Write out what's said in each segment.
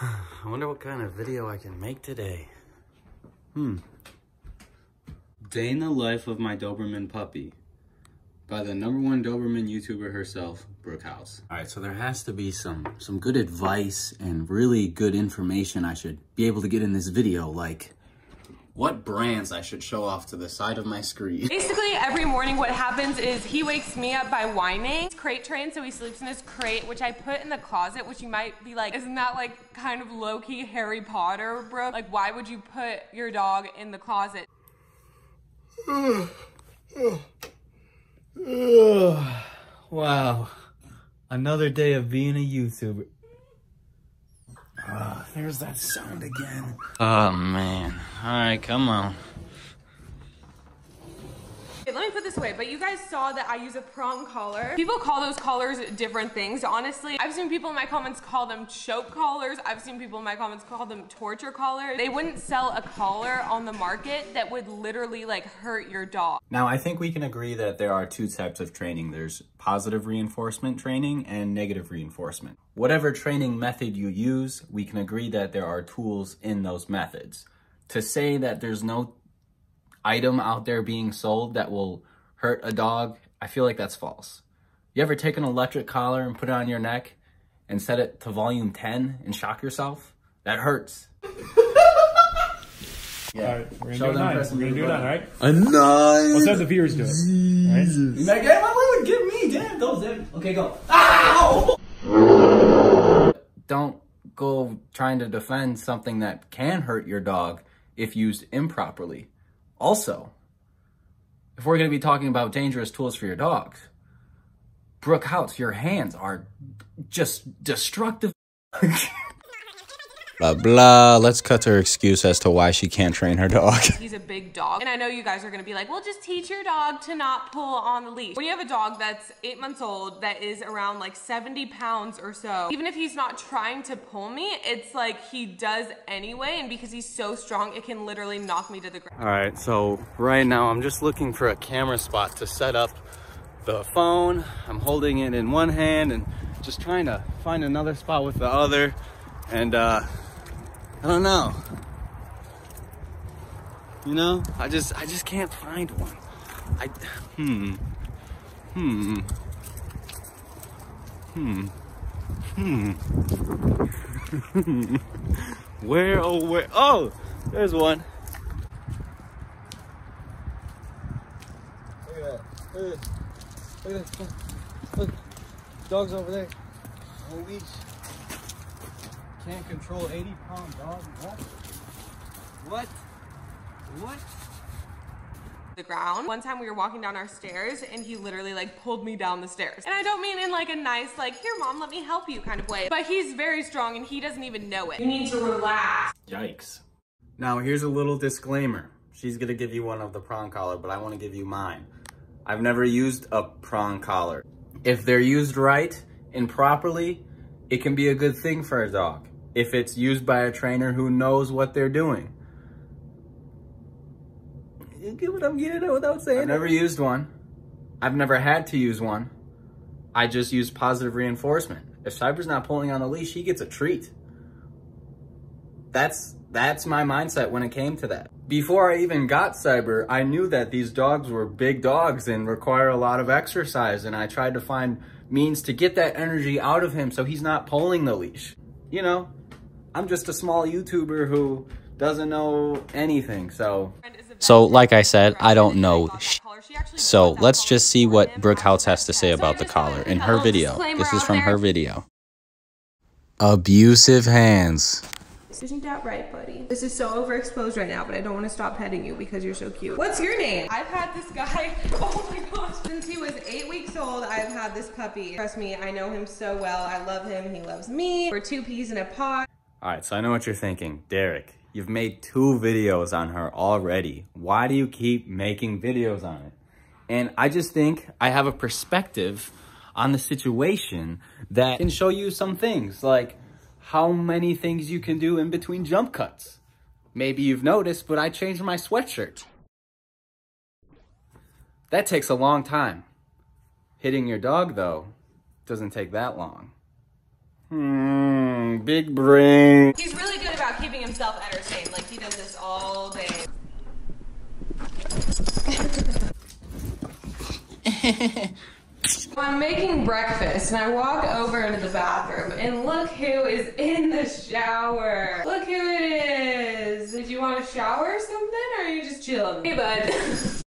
I wonder what kind of video I can make today. Hmm. Day in the life of my Doberman puppy by the number one Doberman YouTuber herself, Brooke Houts. All right, so there has to be some, some good advice and really good information I should be able to get in this video, like what brands I should show off to the side of my screen. Basically, every morning what happens is he wakes me up by whining. He's crate trained, so he sleeps in his crate, which I put in the closet, which you might be like, isn't that like kind of low-key Harry Potter, bro? Like, why would you put your dog in the closet? wow. Another day of being a YouTuber. Oh, there's that sound again. Oh, man. All right, come on. Okay, let me put this away, but you guys saw that I use a prong collar. People call those collars different things. Honestly, I've seen people in my comments call them choke collars. I've seen people in my comments call them torture collars. They wouldn't sell a collar on the market that would literally like hurt your dog. Now, I think we can agree that there are two types of training. There's positive reinforcement training and negative reinforcement. Whatever training method you use, we can agree that there are tools in those methods. To say that there's no item out there being sold that will hurt a dog, I feel like that's false. You ever take an electric collar and put it on your neck and set it to volume 10 and shock yourself? That hurts. Yeah. All right, we're gonna Show do nine. We're gonna do nine, all right? A nine. Let's have the viewers do it. Jesus. All right? You might get my get me, damn. Those them. Okay, go. Ow! Don't go trying to defend something that can hurt your dog if used improperly. Also, if we're going to be talking about dangerous tools for your dogs, Brooke Houts, your hands are just destructive. blah blah. Let's cut to her excuse as to why she can't train her dog. He's a big dog. And I know you guys are gonna be like, well, just teach your dog to not pull on the leash. When you have a dog that's eight months old that is around like 70 pounds or so, even if he's not trying to pull me, it's like he does anyway. And because he's so strong, it can literally knock me to the ground. All right, so right now I'm just looking for a camera spot to set up the phone. I'm holding it in one hand and just trying to find another spot with the other. And uh, I don't know. You know, I just I just can't find one. I hmm hmm hmm hmm. where oh where oh there's one. Look at that. Look at this. Look at this. Look. Dog's over there. On leash can't control 80 pound dog. What? What? What? The ground. One time we were walking down our stairs and he literally like pulled me down the stairs. And I don't mean in like a nice, like, here mom, let me help you kind of way. But he's very strong and he doesn't even know it. You need to relax. Yikes. Now here's a little disclaimer. She's gonna give you one of the prong collar, but I wanna give you mine. I've never used a prong collar. If they're used right and properly, it can be a good thing for a dog if it's used by a trainer who knows what they're doing. You get what I'm getting at without saying I've never used one. I've never had to use one. I just use positive reinforcement. If Cyber's not pulling on the leash, he gets a treat. That's that's my mindset when it came to that. Before I even got Cyber, I knew that these dogs were big dogs and require a lot of exercise and I tried to find means to get that energy out of him so he's not pulling the leash. You know, I'm just a small YouTuber who doesn't know anything, so. So, like I said, I don't know. So, let's just see what Brooke Houts has to say about the collar in her video. This is from her video. Abusive hands. This isn't that right, buddy. This is so overexposed right now, but I don't want to stop petting you because you're so cute. What's your name? I've had this guy, oh my gosh. Since he was eight weeks old, I've had this puppy. Trust me, I know him so well. I love him, he loves me. We're two peas in a pod. All right, so I know what you're thinking. Derek, you've made two videos on her already. Why do you keep making videos on it? And I just think I have a perspective on the situation that can show you some things, like how many things you can do in between jump cuts. Maybe you've noticed, but I changed my sweatshirt. That takes a long time. Hitting your dog, though, doesn't take that long. Hmm, big brain. He's really good about keeping himself entertained. Like he does this all day. I'm making breakfast and I walk over into the bathroom and look who is in the shower. Look who it is. Did you want to shower or something or are you just chilling? Hey bud.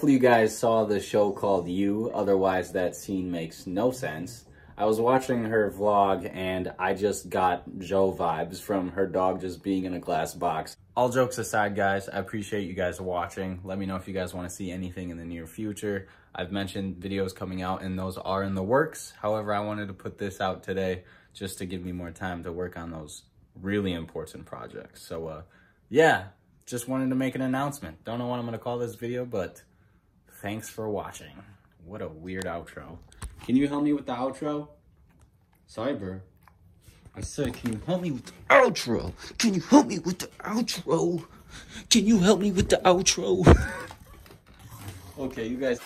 Hopefully you guys saw the show called You, otherwise that scene makes no sense. I was watching her vlog and I just got Joe vibes from her dog just being in a glass box. All jokes aside, guys, I appreciate you guys watching. Let me know if you guys want to see anything in the near future. I've mentioned videos coming out and those are in the works. However, I wanted to put this out today just to give me more time to work on those really important projects. So, uh, yeah, just wanted to make an announcement. Don't know what I'm going to call this video, but Thanks for watching. What a weird outro. Can you help me with the outro? Cyber. I said, can you help me with the outro? Can you help me with the outro? Can you help me with the outro? okay, you guys.